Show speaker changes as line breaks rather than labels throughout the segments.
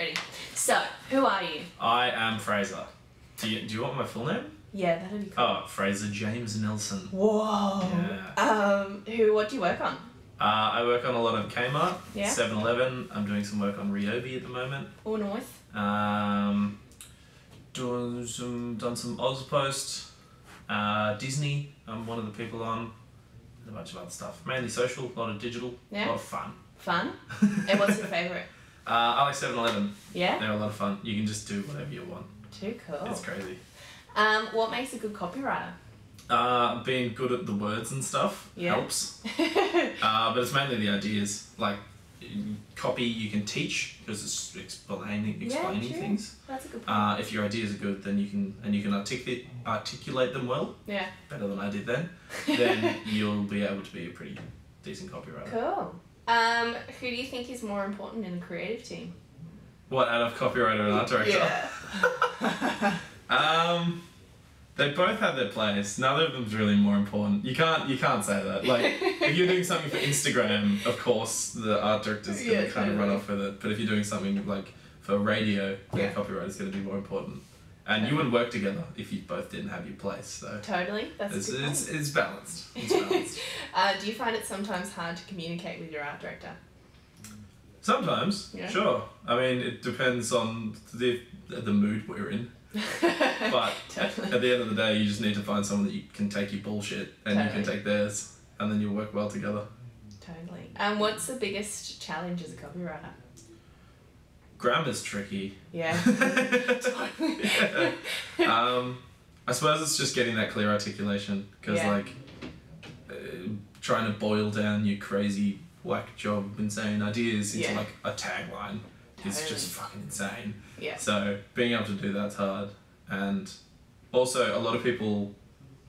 ready. So, who are you?
I am Fraser. Do you, do you want my full name?
Yeah, that'd be cool.
Oh, Fraser James Nelson.
Whoa.
Yeah.
Um, who? What do you work on?
Uh, I work on a lot of Kmart,
Yeah.
7 Eleven. I'm doing some work on Ryobi at the moment.
All north.
Um, doing some, done some Auspost, uh, Disney. I'm one of the people on. And a bunch of other stuff. Mainly social, a lot of digital, a lot of fun.
Fun. and what's your favorite?
Uh, I like 7 Eleven.
Yeah.
They're a lot of fun. You can just do whatever you want.
Too cool.
It's crazy.
Um, what makes a good copywriter?
Uh, being good at the words and stuff
Yeah.
helps. Uh, but it's mainly the ideas. Like copy, you can teach because it's explaining explaining
true.
things.
That's a good point.
Uh, if your ideas are good, then you can and you can articulate articulate them well,
yeah.
better than I did then. Then you'll be able to be a pretty decent copywriter.
Cool. Um, who do you think is more important in a creative team?
What out of copywriter and art director? Um, they both have their place. Neither of them's really more important. You can't you can't say that. Like if you're doing something for Instagram, of course the art director's gonna
Yeah,
kind of run off with it. But if you're doing something like for radio, then
Yeah.
the copywriter's gonna be more important. And you wouldn't work together if you both didn't have your place. So
Totally. That's
it's it's, it's balanced. It's balanced.
Uh, do you find it sometimes hard to communicate with your art director?
Sometimes,
Yeah.
sure. I mean, it depends on the the mood we're in. But
Totally.
at the end of the day, you just need to find someone that you can take your bullshit and you can take theirs, and then you'll work well together.
Totally. Um, what's the biggest challenge as a copywriter?
Grammar's tricky.
Yeah.
Yeah. Um, I suppose it's just getting that clear articulation because,
Yeah.
like, uh, trying to boil down your crazy whack job, insane ideas into
Yeah.
like a tagline is just fucking insane.
Yeah.
So being able to do that's hard, and also a lot of people,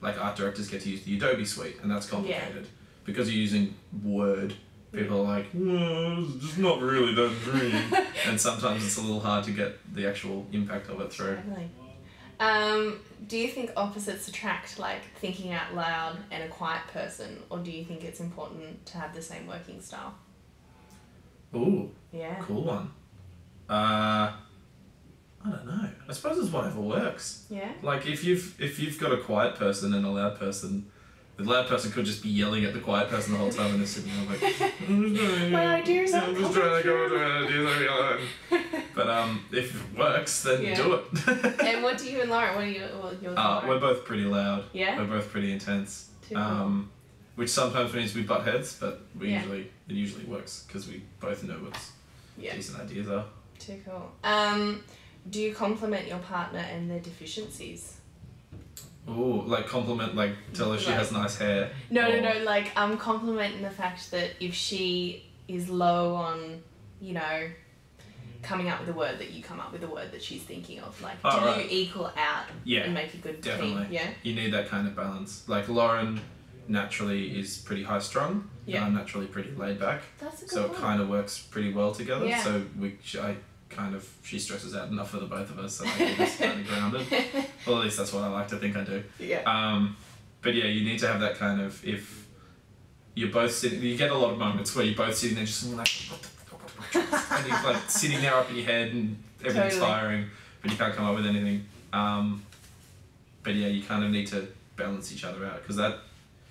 like art directors, get to use the Adobe suite, and that's complicated because you're using Word. People are like, well, it's just not really that dream, and sometimes it's a little hard to get the actual impact of it through.
Totally. Um, do you think opposites attract, like thinking out loud and a quiet person, or do you think it's important to have the same working style?
Ooh,
Yeah.
cool one. Uh, I don't know. I suppose it's whatever works.
Yeah.
Like if you've if you've got a quiet person and a loud person, the loud person could just be yelling at the quiet person the whole time and they're sitting there like, I'm
My ideas
I'm
aren't
just trying to go
through."
to an But um, if it works, then
Yeah.
do it.
and what do you and Lauren? What are you? Well, you're
uh, we're both pretty loud.
Yeah.
We're both pretty intense.
Too cool.
Um, which sometimes means we butt heads, but we
Yeah.
usually it usually works because we both know what
yeah.
decent ideas are.
Too cool. Um, do you compliment your partner and their deficiencies?
Oh, like compliment, like tell her she
Like-
has nice hair.
No,
or-
no, no. Like um, complimenting the fact that if she is low on, you know, coming up with a word, that you come up with a word that she's thinking of. Like,
Oh,
do
right.
you equal out
Yeah,
and make a good
definitely.
team? Yeah.
you need that kind of balance. Like Lauren naturally is pretty high strung,
Yeah.
and I'm naturally pretty laid back.
That's a good
So it kind of works pretty well together.
Yeah.
So we, I kind of, she stresses out enough for the both of us, so I keep us kind of grounded. Well, at least that's what I like to think I do.
yeah.
Um, but yeah, you need to have that kind of if you're both sitting, you get a lot of moments where you're both sitting there just like, and you're like sitting there up in your head and everything's
Totally.
firing, but you can't come up with anything. Um, but yeah, you kind of need to balance each other out because that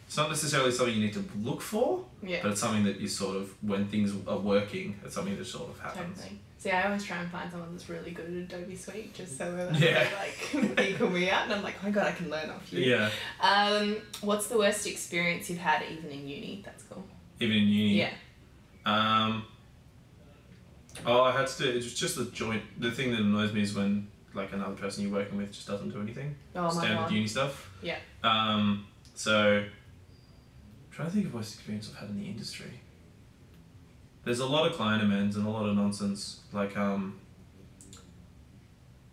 it's not necessarily something you need to look for,
yeah.
but it's something that you sort of when things are working, it's something that sort of happens.
Totally. See, I always try and find someone that's really good at Adobe Suite, just so that
Yeah.
they like equal me out, and I'm like, oh my god, I can learn off you.
Yeah,
Um, what's the worst experience you've had even in uni? That's cool.
even in uni.
Yeah.
Um, oh, I had to do it. was just the joint. The thing that annoys me is when like another person you're working with just doesn't do anything.
Oh my
Standard
god.
uni stuff.
Yeah.
Um, so, I'm trying to think of worst experience I've had in the industry. There's a lot of client amends and a lot of nonsense, like um.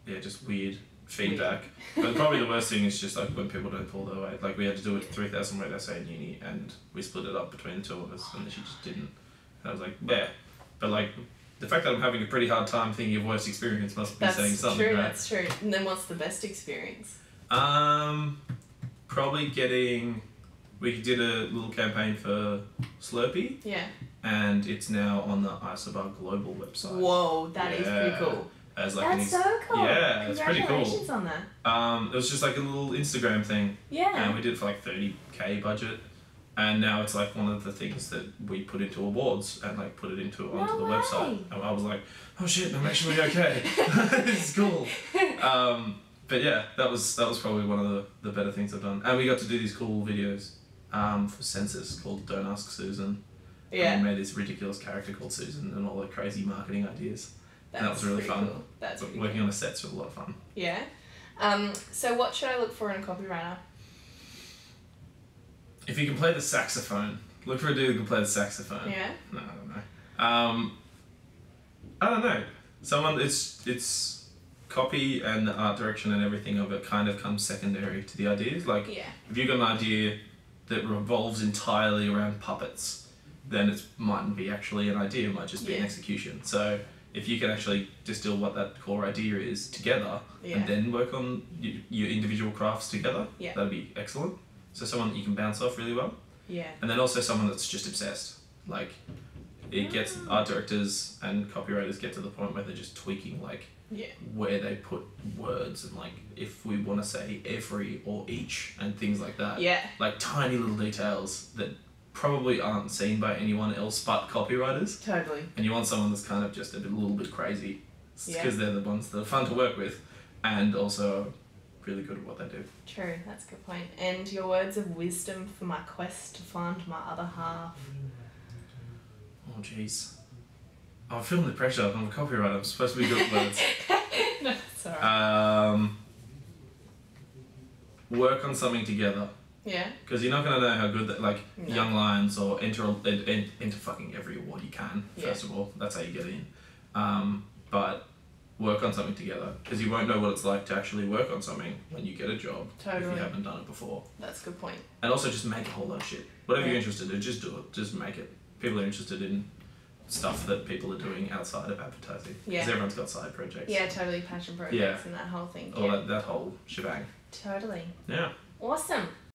Yeah, just weird feedback. but probably the worst thing is just like when people don't pull their weight. Like we had to do a three thousand word essay in uni, and we split it up between the two of us, and she just didn't. And I was like, yeah, but like the fact that I'm having a pretty hard time thinking of worst experience must be
That's
saying something, That's
true.
right?
That's true. And then what's the best experience?
Um, probably getting. We did a little campaign for Slurpee,
Yeah.
and it's now on the Isobar Global website
Whoa, that is
Yeah.
pretty cool.
as like
That's
ex-
so cool.
Yeah, it's pretty cool.
Congratulations on that.
um, it was just like a little Instagram thing,
Yeah.
and we did it for like thirty k budget, and now it's like one of the things that we put into awards and like put it into onto
No
the website.
way.
And I was like, oh shit, I'm actually okay. this is cool. Um, but yeah, that was that was probably one of the, the better things I've done, and we got to do these cool videos um, for Census called "Don't Ask Susan."
Yeah.
And we made this ridiculous character called Susan and all the crazy marketing ideas.
That's
that was really fun.
Cool. That's
But working
cool.
on the sets was a lot of fun.
Yeah. Um, so what should I look for in a copywriter?
If you can play the saxophone, look for a dude who can play the saxophone.
Yeah.
No, I don't know. Um, I don't know. Someone it's it's copy and the art direction and everything of it kind of comes secondary to the ideas. Like
Yeah.
if you've got an idea that revolves entirely around puppets, then it mightn't be actually an idea. It might just be an
Yeah.
execution. So if you can actually distill what that core idea is together
Yeah.
and then work on y- your individual crafts together,
Yeah.
that'd be excellent. So someone that you can bounce off really well
Yeah.
and then also someone that's just obsessed. Like, it gets
Ah.
art directors and copywriters get to the point where they're just tweaking like
Yeah.
where they put words and like if we want to say every or each and things like that.
Yeah.
Like tiny little details that probably aren't seen by anyone else but copywriters.
Totally.
And you want someone that's kind of just a bit, little bit crazy because
Yeah.
they're the ones that are fun to work with and also really good at what they do.
True. That's a good point. And your words of wisdom for my quest to find my other half.
Oh jeez. I'm feeling the pressure. I'm a copywriter. I'm supposed to be good at words.
no, it's alright.
Um, work on something together
yeah.
because you're not gonna know how good that like
No.
Young Lions or enter en- en- enter fucking every award you can.
Yeah.
First of all, that's how you get in. Um, but work on something together because you won't know what it's like to actually work on something when you get a job if you haven't done it before.
That's a good point.
And also just make a whole lot of shit. Whatever
Yeah.
you're interested in, just do it. Just make it. People are interested in stuff that people are doing outside of advertising because
Yeah.
everyone's got side projects.
Yeah, totally passion projects
Yeah.
and that whole thing.
All
Yeah.
that, that whole shebang.
Totally.
Yeah.
Awesome.